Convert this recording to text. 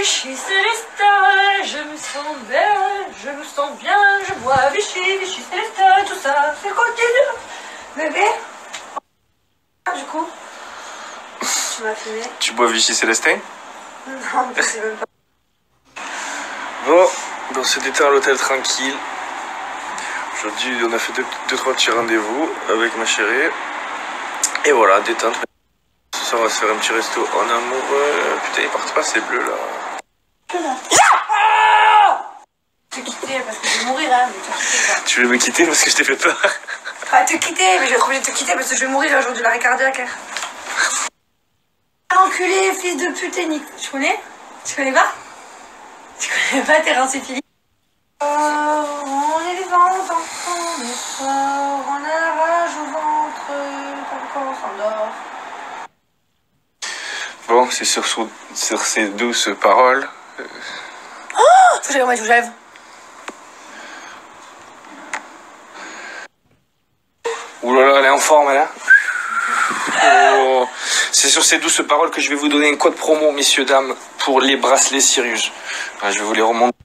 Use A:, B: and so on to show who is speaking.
A: Vichy Célestin, je me sens belle, je me sens bien, je bois Vichy, Vichy Célestin, tout ça, c'est continu. Bébé Du coup, tu m'as filmé
B: Tu bois Vichy Célestin
A: Non, mais c'est même pas.
B: Bon, on se détend à l'hôtel tranquille. Aujourd'hui, on a fait deux, deux trois petits rendez-vous avec ma chérie. Et voilà, détente. Ce soir, on va se faire un petit resto en amoureux. Putain, ils partent pas ces bleus là.
A: Te quitter parce que je vais mourir, hein, mais quitter quoi.
B: Tu veux me quitter parce que je t'ai fait peur?
A: Pas te quitter, mais je vais être obligée de te quitter parce que je vais mourir un jour de l'arrêt cardiaque. Enculé, fils de pute. Tu connais? Tu connais pas? Tu connais pas Terence et Philippe Oh, on est vivants, enfants, mais fort, on a la rage au ventre, ton corps s'endort.
B: Bon, c'est sur, sur, ces douces paroles.
A: Au match, faut que j'aille.
B: Ouh là là, elle est en hein Oh, C'est sur ces douces paroles que je vais vous donner un code promo, messieurs, dames, pour les bracelets Sirius. Je vais vous les remonter.